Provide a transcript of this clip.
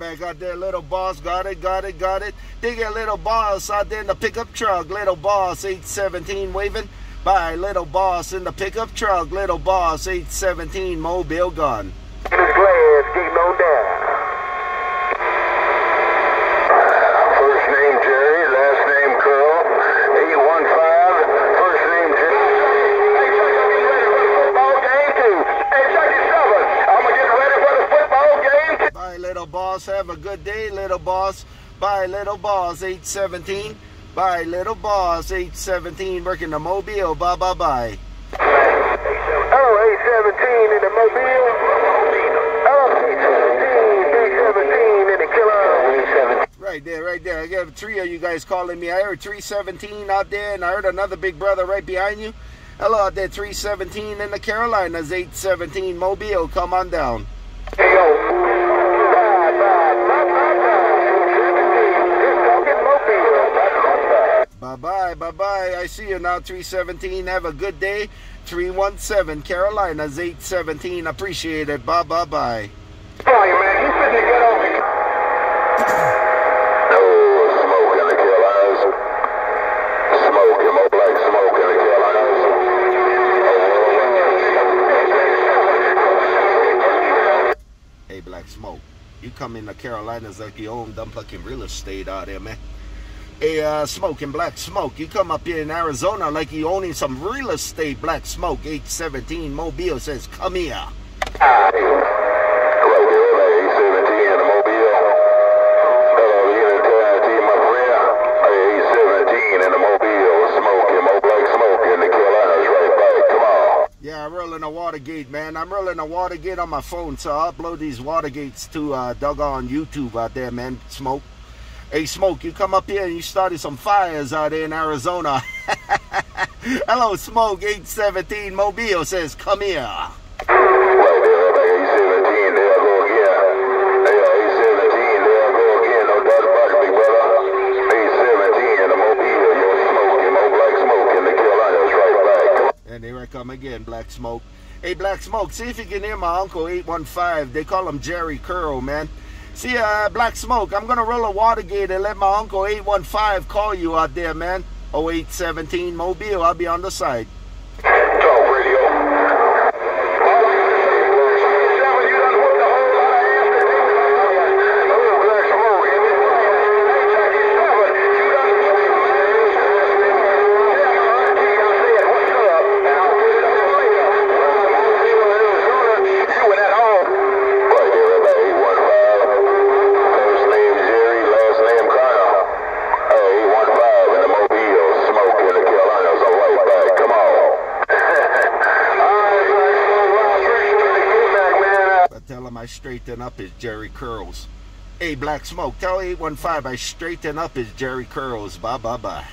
little boss. Got it, got it, got it. Dig it, little boss out there in the pickup truck. Little boss, 817 waving. Bye, little boss in the pickup truck. Little boss, 817 mobile gun. Boss. Have a good day, little boss. Bye, little boss, 817. Bye, little boss, 817. Working the mobile. Bye, bye, bye. Hello, 817 in the Mobile. Hello, 817, 817 in the Killer. Right there, right there. I got three of you guys calling me. I heard 317 out there, and I heard another big brother right behind you. Hello out there, 317 in the Carolinas, 817 Mobile. Come on down. Bye, bye, bye. Bye bye, bye bye. I see you now, 317. Have a good day. 317 Carolinas, 817. Appreciate it. Bye bye bye. How are you, man? You sitting there good on me. No smoke in the Carolinas. Smoke, more black smoke in the Carolinas. Hey, Black Smoke. You come in the Carolinas like you own dumb fucking real estate out there, man. Hey, uh, Smoke and Black Smoke. You come up here in Arizona like you owning some real estate, Black Smoke. 817 Mobile says, come here. Hello, here, 817 in the Mobile. Hello, you in the my friend. 817 in the Mobile. Smoke, more black smoke in the Carolinas. Right back. Come on. Yeah, I'm rolling a Watergate, man. I'm rolling a Watergate on my phone, so I'll upload these Watergates to uh, doggone YouTube out there, man. Smoke. Hey, Smoke, you come up here and you started some fires out there in Arizona. Hello, Smoke. 817 Mobile says, come here. Right there, back 817, there I go again. Hey, 817, there I go again, no doubt about it, big brother. 817 in the Mobile, your smoke, your more black smoke in the Carolinas, right back. Come on. And here I come again, Black Smoke. Hey, Black Smoke, see if you can hear my uncle 815. They call him Jerry Curl, man. See, uh, Black Smoke, I'm going to roll a Watergate and let my uncle 815 call you out there, man. 0817 Mobile, I'll be on the side. I straighten up his Jerry Curls. Hey, Black Smoke, tell 815 I straighten up his Jerry Curls. Bye, bye, bye.